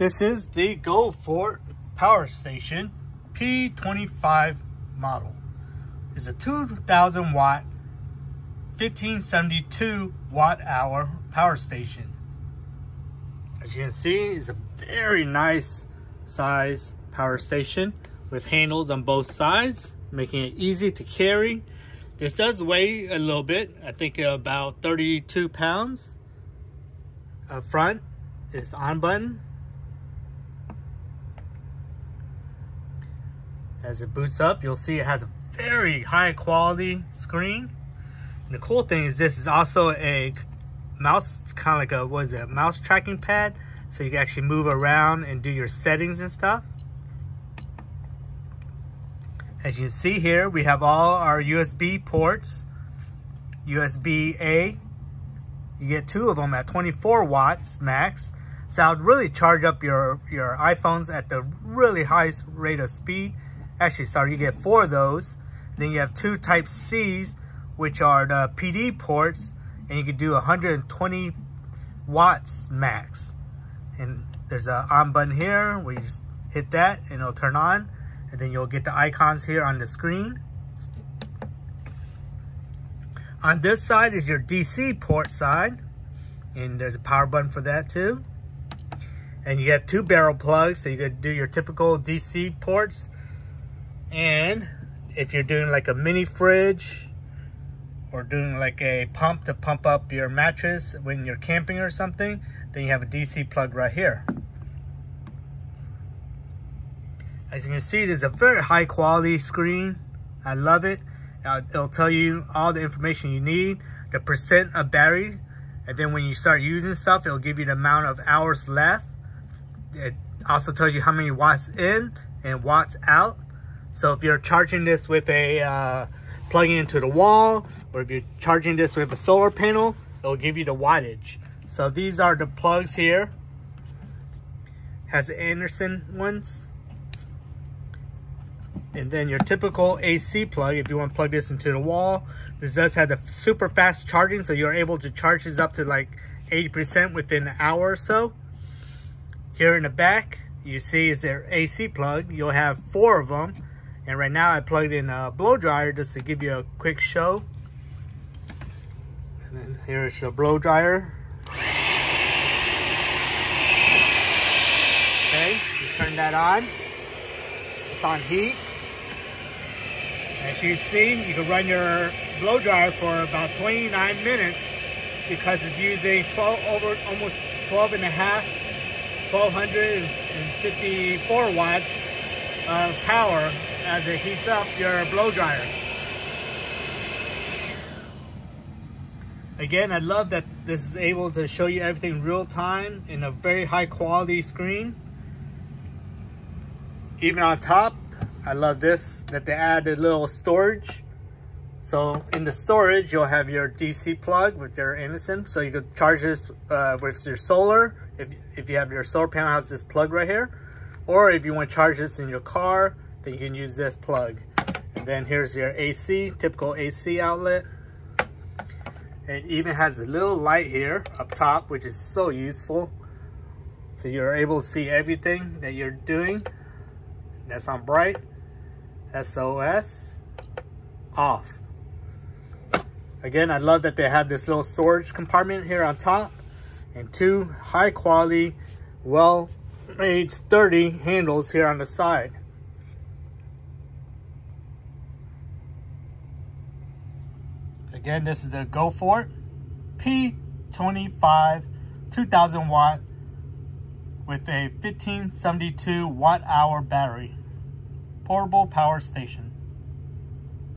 This is the GoFort Power Station P25 model. It's a 2000 watt, 1572 watt hour power station. As you can see, it's a very nice size power station with handles on both sides, making it easy to carry. This does weigh a little bit, I think about 32 pounds. Up front is on button As it boots up, you'll see it has a very high quality screen. And the cool thing is this is also a mouse, kind of like a, what is it, a mouse tracking pad. So you can actually move around and do your settings and stuff. As you see here, we have all our USB ports. USB-A, you get two of them at 24 watts max. So I would really charge up your, your iPhones at the really highest rate of speed actually sorry you get four of those. Then you have two type C's which are the PD ports and you can do 120 watts max. And there's a on button here where you just hit that and it'll turn on. And then you'll get the icons here on the screen. On this side is your DC port side and there's a power button for that too. And you have two barrel plugs so you could do your typical DC ports and if you're doing like a mini fridge or doing like a pump to pump up your mattress when you're camping or something, then you have a DC plug right here. As you can see, is a very high quality screen. I love it. Uh, it'll tell you all the information you need, the percent of battery, and then when you start using stuff, it'll give you the amount of hours left. It also tells you how many watts in and watts out. So if you're charging this with a uh, plugging into the wall, or if you're charging this with a solar panel, it'll give you the wattage. So these are the plugs here. Has the Anderson ones. And then your typical AC plug, if you want to plug this into the wall. This does have the super fast charging, so you're able to charge this up to like 80% within an hour or so. Here in the back, you see is their AC plug. You'll have four of them and right now I plugged in a blow dryer just to give you a quick show. And then here's the blow dryer. Okay, you turn that on. It's on heat. As you see, you can run your blow dryer for about 29 minutes because it's using 12 over almost 12 and a half 1254 watts of power as it heats up your blow dryer. Again, I love that this is able to show you everything real time in a very high quality screen. Even on top, I love this, that they added a little storage. So in the storage, you'll have your DC plug with your Anderson. So you could charge this uh, with your solar. If, if you have your solar panel has this plug right here. Or if you want to charge this in your car, then you can use this plug. And then here's your AC, typical AC outlet. It even has a little light here up top, which is so useful. So you're able to see everything that you're doing. That's on bright. SOS off. Again, I love that they have this little storage compartment here on top and two high quality, well made sturdy handles here on the side. Again, this is the GoFort P25 2000 watt with a 1572 watt hour battery. Portable power station.